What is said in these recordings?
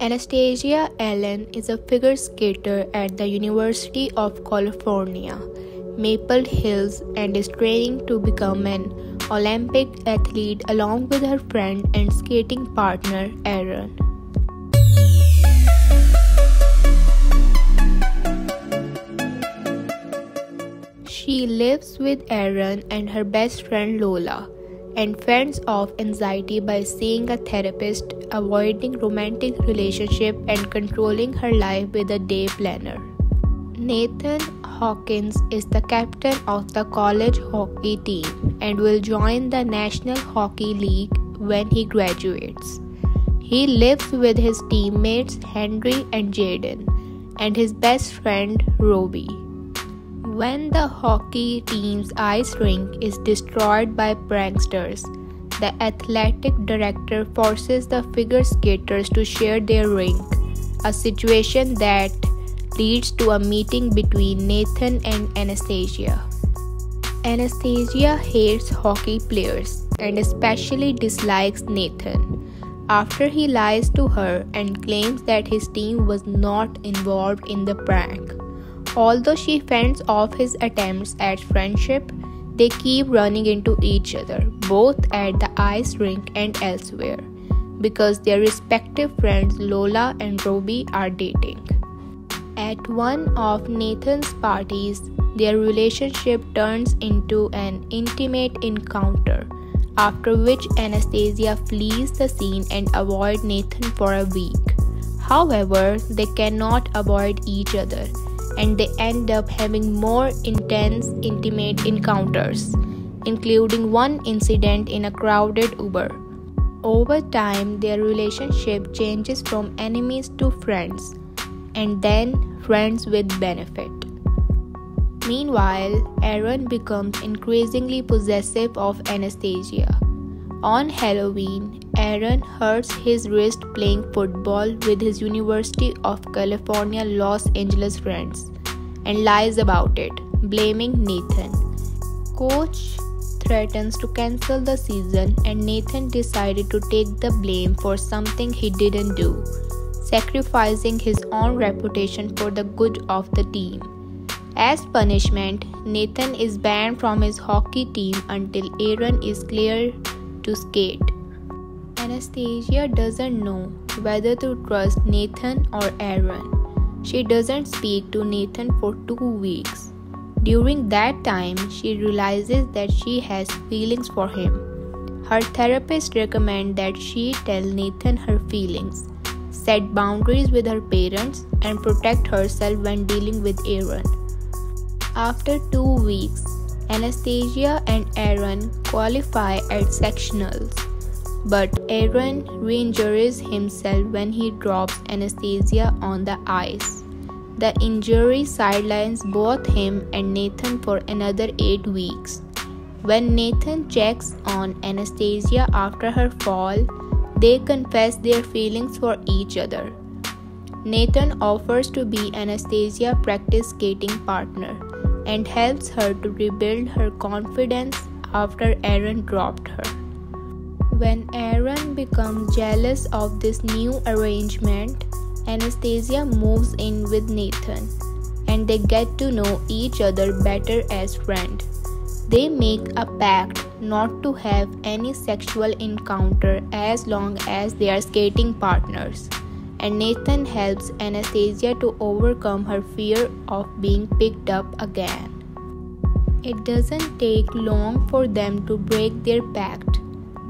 Anastasia Allen is a figure skater at the University of California, Maple Hills and is training to become an Olympic athlete along with her friend and skating partner Aaron. She lives with Aaron and her best friend Lola and fends off anxiety by seeing a therapist, avoiding romantic relationship and controlling her life with a day planner. Nathan Hawkins is the captain of the college hockey team and will join the National Hockey League when he graduates. He lives with his teammates Henry and Jaden and his best friend Robbie. When the hockey team's ice rink is destroyed by pranksters, the athletic director forces the figure skaters to share their rink, a situation that leads to a meeting between Nathan and Anastasia. Anastasia hates hockey players and especially dislikes Nathan after he lies to her and claims that his team was not involved in the prank. Although she fends off his attempts at friendship, they keep running into each other, both at the ice rink and elsewhere, because their respective friends Lola and Robbie are dating. At one of Nathan's parties, their relationship turns into an intimate encounter, after which Anastasia flees the scene and avoids Nathan for a week. However, they cannot avoid each other and they end up having more intense, intimate encounters, including one incident in a crowded Uber. Over time, their relationship changes from enemies to friends, and then friends with benefit. Meanwhile, Aaron becomes increasingly possessive of Anastasia. On Halloween, Aaron hurts his wrist playing football with his University of California Los Angeles friends and lies about it, blaming Nathan. Coach threatens to cancel the season, and Nathan decided to take the blame for something he didn't do, sacrificing his own reputation for the good of the team. As punishment, Nathan is banned from his hockey team until Aaron is cleared to skate. Anastasia doesn't know whether to trust Nathan or Aaron. She doesn't speak to Nathan for two weeks. During that time, she realizes that she has feelings for him. Her therapist recommends that she tell Nathan her feelings, set boundaries with her parents, and protect herself when dealing with Aaron. After two weeks, Anastasia and Aaron qualify at sectionals, but Aaron re injures himself when he drops Anastasia on the ice. The injury sidelines both him and Nathan for another eight weeks. When Nathan checks on Anastasia after her fall, they confess their feelings for each other. Nathan offers to be Anastasia's practice skating partner and helps her to rebuild her confidence after Aaron dropped her. When Aaron becomes jealous of this new arrangement, Anastasia moves in with Nathan and they get to know each other better as friends. They make a pact not to have any sexual encounter as long as they are skating partners and Nathan helps Anastasia to overcome her fear of being picked up again. It doesn't take long for them to break their pact.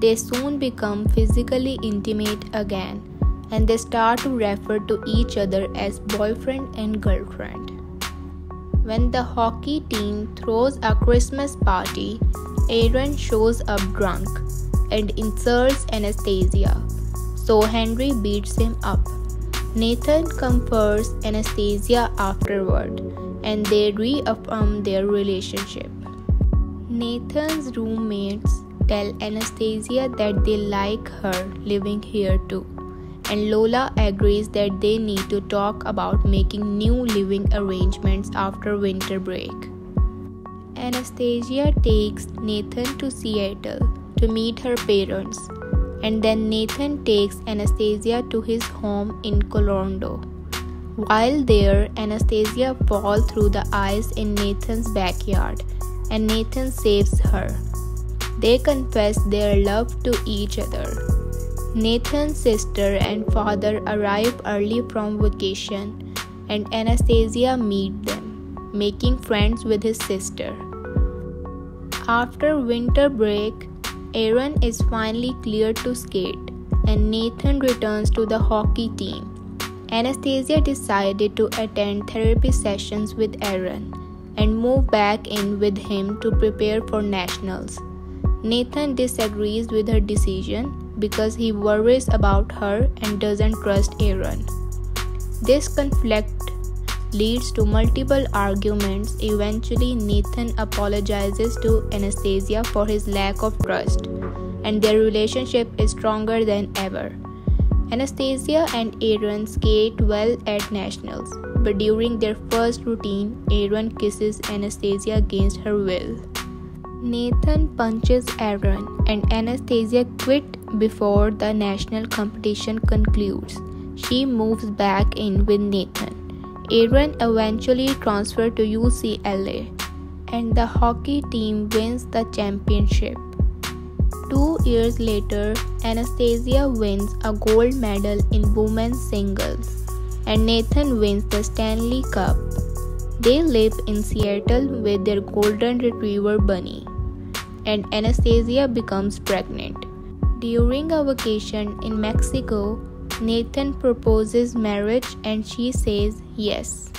They soon become physically intimate again and they start to refer to each other as boyfriend and girlfriend. When the hockey team throws a Christmas party, Aaron shows up drunk and insults Anastasia, so Henry beats him up. Nathan comforts Anastasia afterward and they reaffirm their relationship. Nathan's roommates tell Anastasia that they like her living here too, and Lola agrees that they need to talk about making new living arrangements after winter break. Anastasia takes Nathan to Seattle to meet her parents and then Nathan takes Anastasia to his home in Colorado. While there, Anastasia falls through the ice in Nathan's backyard, and Nathan saves her. They confess their love to each other. Nathan's sister and father arrive early from vacation, and Anastasia meet them, making friends with his sister. After winter break, Aaron is finally cleared to skate, and Nathan returns to the hockey team. Anastasia decided to attend therapy sessions with Aaron and move back in with him to prepare for nationals. Nathan disagrees with her decision because he worries about her and doesn't trust Aaron. This conflict leads to multiple arguments. Eventually, Nathan apologizes to Anastasia for his lack of trust, and their relationship is stronger than ever. Anastasia and Aaron skate well at nationals, but during their first routine, Aaron kisses Anastasia against her will. Nathan punches Aaron, and Anastasia quit before the national competition concludes. She moves back in with Nathan. Aaron eventually transferred to UCLA, and the hockey team wins the championship. Two years later, Anastasia wins a gold medal in women's singles, and Nathan wins the Stanley Cup. They live in Seattle with their golden retriever Bunny, and Anastasia becomes pregnant. During a vacation in Mexico, Nathan proposes marriage and she says yes.